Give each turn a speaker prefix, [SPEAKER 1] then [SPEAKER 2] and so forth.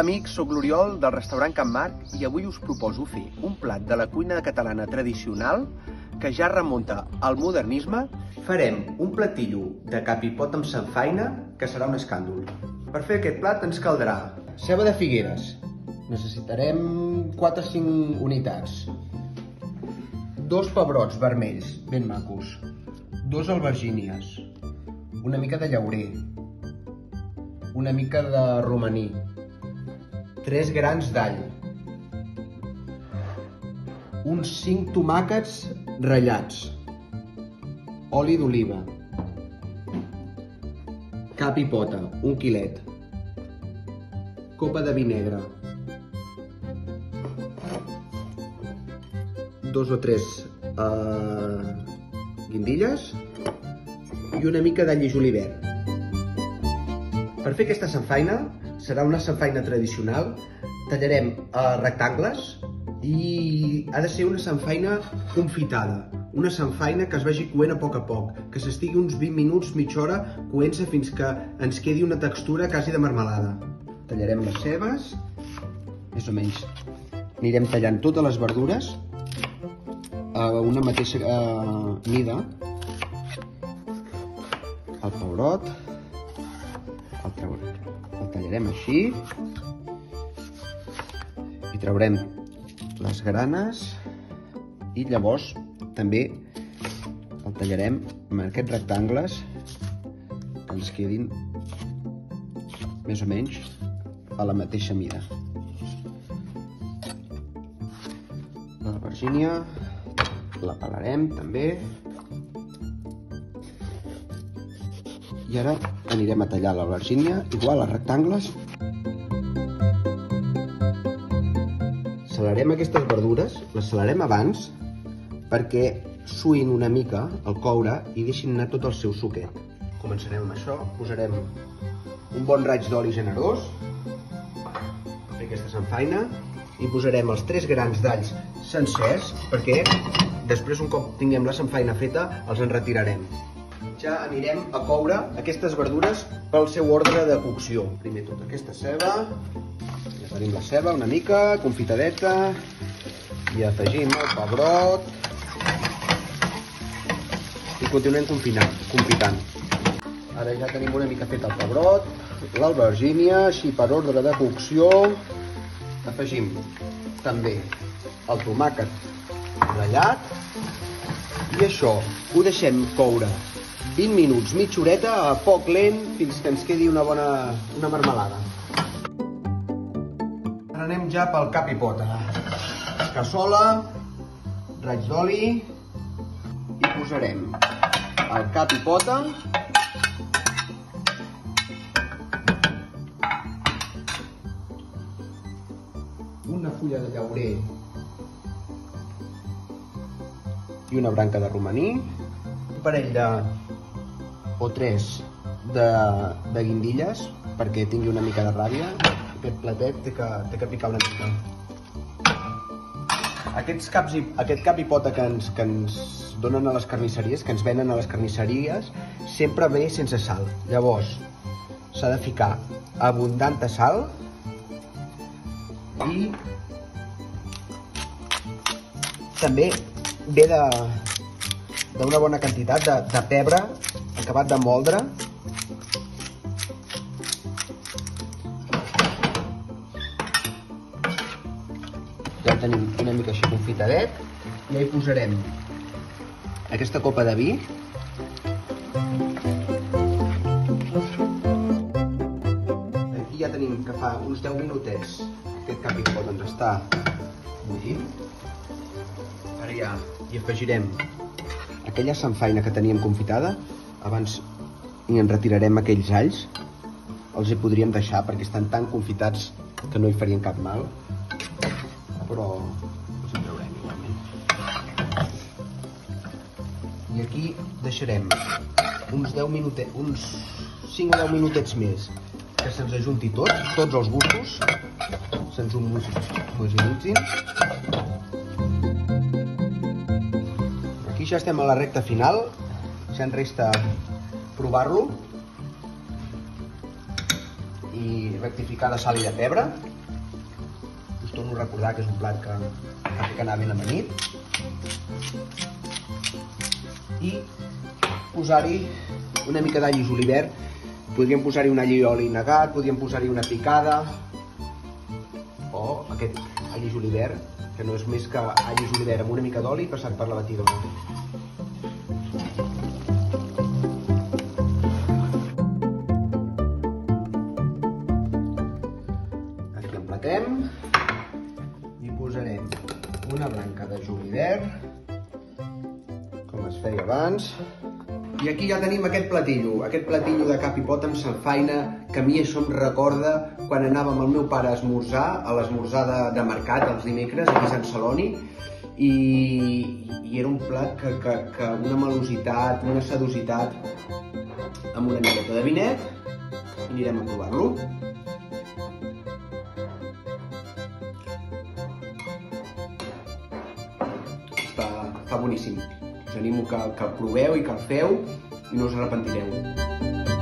[SPEAKER 1] Hola amics, sóc l'Oriol del restaurant Can Marc i avui us proposo fer un plat de la cuina catalana tradicional que ja remunta al modernisme. Farem un platillo de capipot amb sanfaina que serà un escàndol. Per fer aquest plat ens caldrà ceba de figueres. Necessitarem 4 o 5 unitats. Dos pebrots vermells, ben macos. Dos albergínies. Una mica de llaurer. Una mica de romaní. 3 grans d'all, uns 5 tomàquets ratllats, oli d'oliva, cap i pota, un quilet, copa de vi negre, dos o tres uh, guindilles i una mica d'all i julivert. Per fer aquesta sanfaina serà una sanfaina tradicional, tallarem uh, rectangles i ha de ser una sanfaina confitada, una sanfaina que es vagi coent a poc a poc, que s'estigui uns 20 minuts, mitja hora, coent-se fins que ens quedi una textura quasi de marmelada. Tallarem les cebes, més o menys anirem tallant totes les verdures a una mateixa uh, mida, el pebrot, el traurem el tallarem així. I traurem les granes. I llavors també el tallarem amb aquests rectangles que ens quedin més o menys a la mateixa mida. La Virgínia la pelarem també i ara anirem a tallar l'albergínia igual a rectangles. Salarem aquestes verdures, les salarem abans perquè suïn una mica el coure i deixin anar tot el seu suquet. Començarem amb això, posarem un bon raig d'oli generós fer aquesta sanfaina i posarem els tres grans d'alls sencers perquè després un cop tinguem la sanfaina feta els en retirarem ja anirem a coure aquestes verdures pel seu ordre de cocció. Primer tota aquesta ceba, ja tenim la ceba una mica, confitadeta, i afegim el pebrot, i continuem confinant, confitant. Ara ja tenim una mica fet el pebrot, l'albergínia, així per ordre de cocció, afegim també el tomàquet ratllat, i això ho deixem coure 20 minuts, mitja horeta, a foc lent, fins que ens quedi una bona una marmelada. Ara anem ja pel cap i pota. Cassola, raig d'oli, i posarem el cap i pota, una fulla de llaurer i una branca de romaní, un parell de o tres de, de guindilles perquè tingui una mica de ràbia. Aquest platet té que, té que picar una mica. Aquests caps i, aquest cap i pota que ens, que ens donen a les carnisseries, que ens venen a les carnisseries, sempre ve sense sal. Llavors, s'ha de ficar abundant sal i també ve d'una bona quantitat de, de pebre acabat de moldre. Ja tenim una mica així confitadet. Ja hi posarem aquesta copa de vi. Ja tenim que fa uns 10 minutets aquest capicó doncs està bullint. Ara ja hi afegirem aquella sanfaina que teníem confitada, abans hi en retirarem aquells alls, els hi podríem deixar perquè estan tan confitats que no hi farien cap mal, però els en traurem igualment. I aquí deixarem uns 10 minutets, uns 5 o 10 minutets més que se'ns ajunti tot, tots els gustos, se'ns homogenitzin ja estem a la recta final, ja en resta provar-lo. i rectificar de sal i de pebre. Us torno a recordar que és un plat que ha de anar ben amanit. I posar-hi una mica d'all i julivert. Podríem posar-hi un all i oli negat, podríem posar-hi una picada, o aquest all i julivert, que no és més que all i julivert amb una mica d'oli passat per la batidora. Emplatem i posarem una branca de julivert, com es feia abans, i aquí ja tenim aquest platillo, aquest platillo de cap i pot amb salfaina, que a mi això em recorda quan anava amb el meu pare a esmorzar, a l'esmorzar de, de mercat, els dimecres, aquí a Sant Celoni, i, i era un plat que, que, que una melositat, una sedositat, amb una miqueta de vinet, anirem a provar-lo. Està, està boníssim. Us animo que, que el proveu i que el feu i no us arrepentireu.